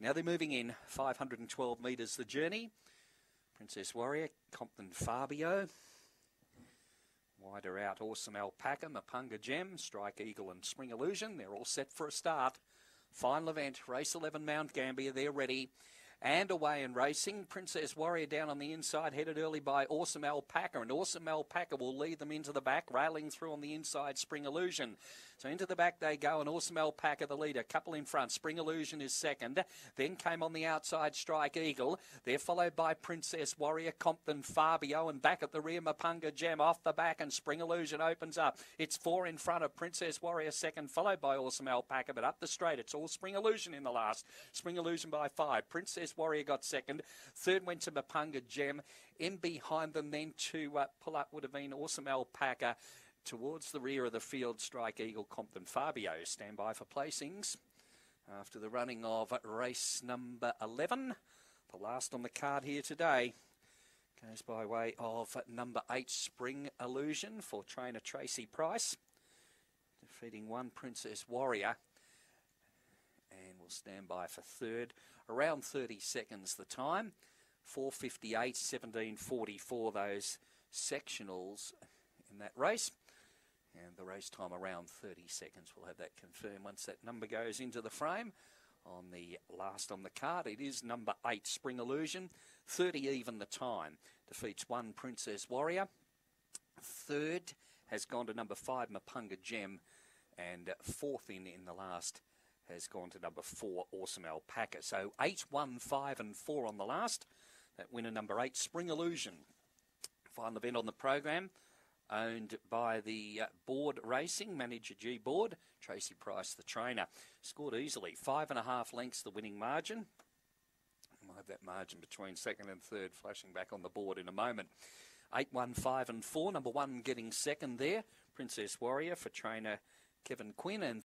Now they're moving in 512 metres the journey. Princess Warrior, Compton Fabio. Wider out, Awesome Alpaca, Mapunga Gem, Strike Eagle and Spring Illusion. They're all set for a start. Final event, race 11 Mount Gambier, they're ready and away in racing. Princess Warrior down on the inside, headed early by Awesome Alpaca, and Awesome Alpaca will lead them into the back, railing through on the inside, Spring Illusion. So into the back they go, and Awesome Alpaca the leader, couple in front. Spring Illusion is second. Then came on the outside Strike Eagle. They're followed by Princess Warrior, Compton Fabio, and back at the rear Mapunga Gem off the back, and Spring Illusion opens up. It's four in front of Princess Warrior second, followed by Awesome Alpaca, but up the straight it's all Spring Illusion in the last. Spring Illusion by five. Princess Warrior got second. Third went to Mapunga Gem. In behind them then to uh, pull up would have been Awesome Alpaca. Towards the rear of the field, Strike Eagle Compton Fabio stand by for placings after the running of race number 11. The last on the card here today goes by way of number 8 Spring Illusion for trainer Tracy Price, defeating one Princess Warrior. And we'll stand by for third. Around 30 seconds the time. 458, 1744 those sectionals in that race and the race time around 30 seconds. We'll have that confirmed once that number goes into the frame. On the last on the card, it is number eight, Spring Illusion. 30 even the time. Defeats one Princess Warrior. Third has gone to number five, Mapunga Gem. And fourth in in the last has gone to number four, Awesome Alpaca. So eight, one, five, and four on the last. That winner number eight, Spring Illusion. Final event on the program owned by the uh, Board Racing, Manager G Board, Tracy Price, the trainer. Scored easily, five and a half lengths the winning margin. We'll have that margin between second and third flashing back on the board in a moment. 8, 1, 5 and 4. Number 1 getting second there. Princess Warrior for trainer Kevin Quinn. And